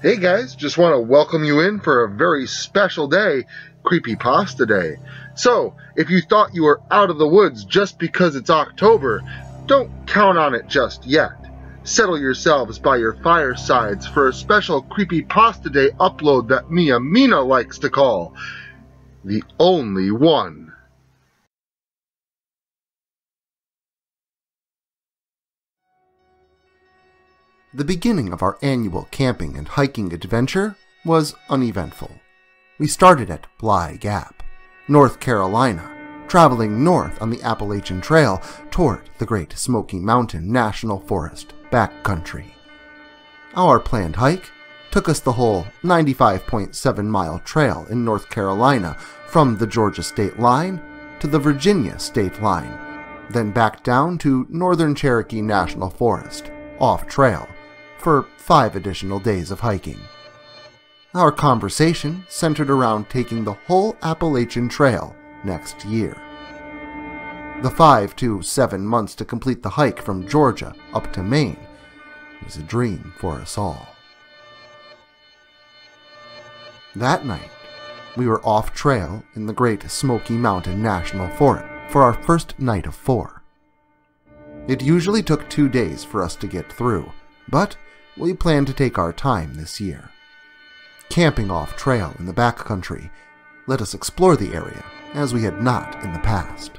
Hey guys, just want to welcome you in for a very special day, Creepy Pasta Day. So, if you thought you were out of the woods just because it's October, don't count on it just yet. Settle yourselves by your firesides for a special Creepy Pasta Day upload that Mia Mina likes to call the only one. The beginning of our annual camping and hiking adventure was uneventful. We started at Bly Gap, North Carolina, traveling north on the Appalachian Trail toward the Great Smoky Mountain National Forest backcountry. Our planned hike took us the whole 95.7 mile trail in North Carolina from the Georgia state line to the Virginia state line, then back down to Northern Cherokee National Forest, off trail, for five additional days of hiking. Our conversation centered around taking the whole Appalachian Trail next year. The five to seven months to complete the hike from Georgia up to Maine was a dream for us all. That night, we were off trail in the Great Smoky Mountain National Forest for our first night of four. It usually took two days for us to get through, but we plan to take our time this year. Camping off trail in the backcountry let us explore the area as we had not in the past.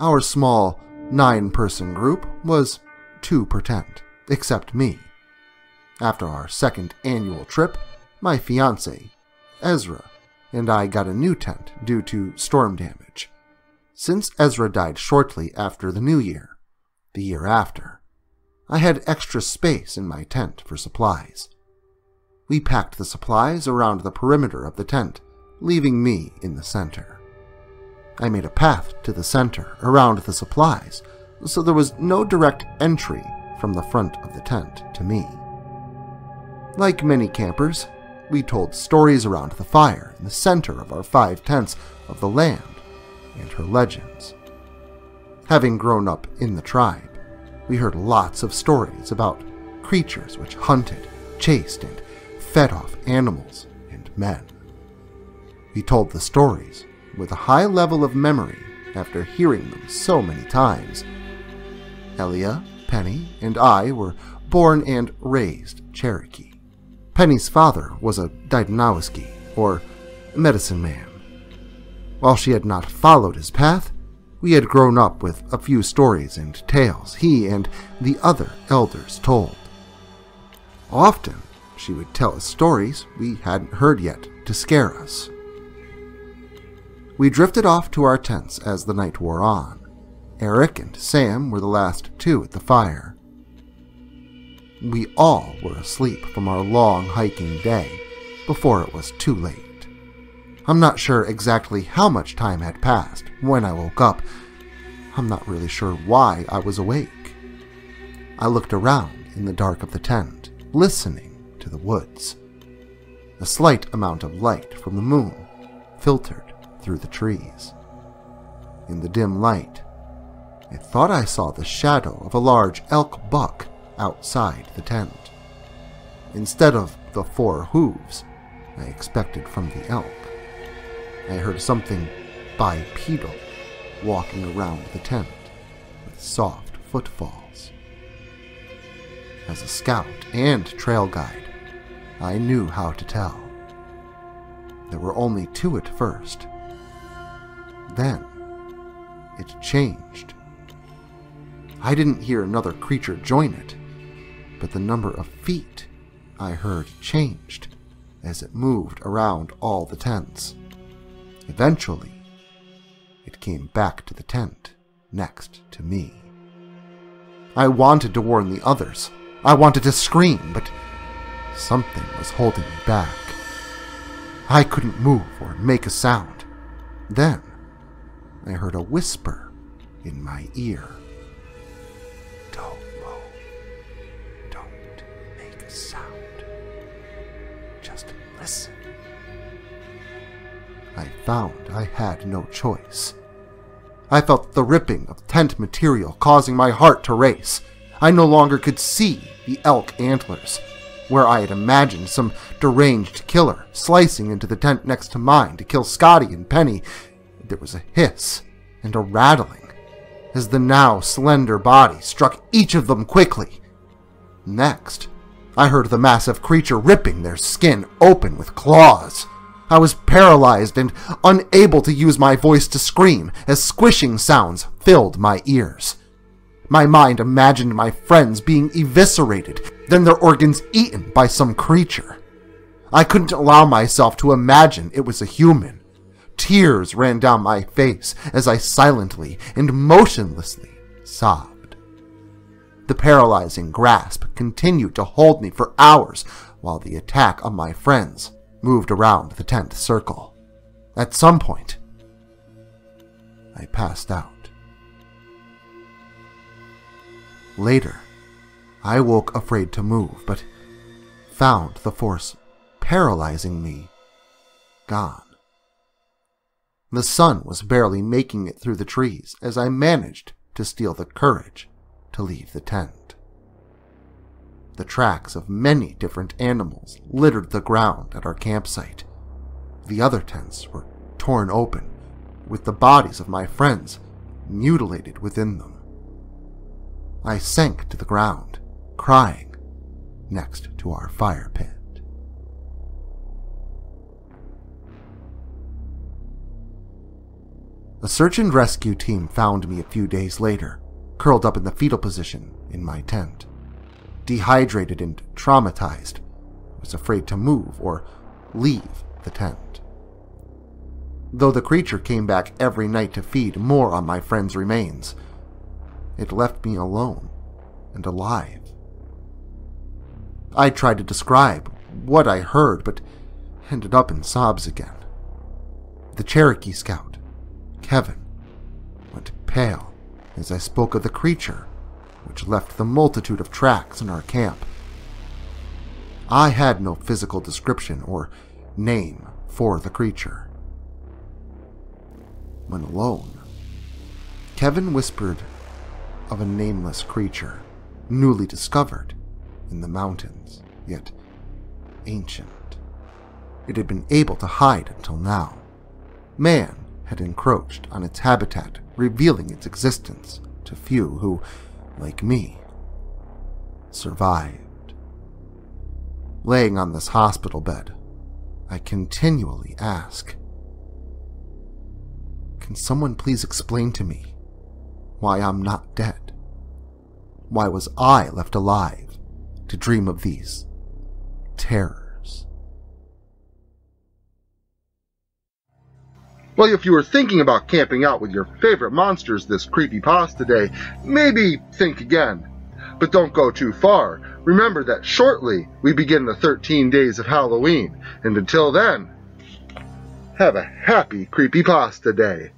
Our small nine person group was two per tent, except me. After our second annual trip, my fiance, Ezra, and I got a new tent due to storm damage. Since Ezra died shortly after the new year, the year after, I had extra space in my tent for supplies. We packed the supplies around the perimeter of the tent, leaving me in the center. I made a path to the center around the supplies, so there was no direct entry from the front of the tent to me. Like many campers, we told stories around the fire in the center of our five tents of the land and her legends. Having grown up in the tribe, we heard lots of stories about creatures which hunted, chased, and fed off animals and men. We told the stories with a high level of memory after hearing them so many times. Elia, Penny, and I were born and raised Cherokee. Penny's father was a Didnowski, or medicine man. While she had not followed his path, we had grown up with a few stories and tales he and the other elders told. Often, she would tell us stories we hadn't heard yet to scare us. We drifted off to our tents as the night wore on. Eric and Sam were the last two at the fire. We all were asleep from our long hiking day before it was too late. I'm not sure exactly how much time had passed when I woke up. I'm not really sure why I was awake. I looked around in the dark of the tent, listening to the woods. A slight amount of light from the moon filtered through the trees. In the dim light, I thought I saw the shadow of a large elk buck outside the tent. Instead of the four hooves I expected from the elk, I heard something bipedal walking around the tent with soft footfalls. As a scout and trail guide, I knew how to tell. There were only two at first. Then, it changed. I didn't hear another creature join it, but the number of feet I heard changed as it moved around all the tents. Eventually, it came back to the tent next to me. I wanted to warn the others. I wanted to scream, but something was holding me back. I couldn't move or make a sound. Then, I heard a whisper in my ear. I found I had no choice. I felt the ripping of tent material causing my heart to race. I no longer could see the elk antlers. where I had imagined some deranged killer slicing into the tent next to mine to kill Scotty and Penny, there was a hiss and a rattling as the now slender body struck each of them quickly. Next, I heard the massive creature ripping their skin open with claws. I was paralyzed and unable to use my voice to scream as squishing sounds filled my ears. My mind imagined my friends being eviscerated, then their organs eaten by some creature. I couldn't allow myself to imagine it was a human. Tears ran down my face as I silently and motionlessly sobbed. The paralyzing grasp continued to hold me for hours while the attack on my friends moved around the tent circle. At some point, I passed out. Later, I woke afraid to move, but found the force paralyzing me gone. The sun was barely making it through the trees as I managed to steal the courage to leave the tent. The tracks of many different animals littered the ground at our campsite. The other tents were torn open, with the bodies of my friends mutilated within them. I sank to the ground, crying, next to our fire pit. A search and rescue team found me a few days later, curled up in the fetal position in my tent. Dehydrated and traumatized, was afraid to move or leave the tent. Though the creature came back every night to feed more on my friend's remains, it left me alone and alive. I tried to describe what I heard, but ended up in sobs again. The Cherokee scout, Kevin, went pale as I spoke of the creature, which left the multitude of tracks in our camp. I had no physical description or name for the creature. When alone, Kevin whispered of a nameless creature, newly discovered in the mountains, yet ancient. It had been able to hide until now. Man had encroached on its habitat, revealing its existence to few who, like me, survived. Laying on this hospital bed, I continually ask, Can someone please explain to me why I'm not dead? Why was I left alive to dream of these terrors? Well, if you were thinking about camping out with your favorite monsters this creepy pasta day, maybe think again. But don't go too far. Remember that shortly we begin the 13 days of Halloween, and until then, have a happy creepy pasta day.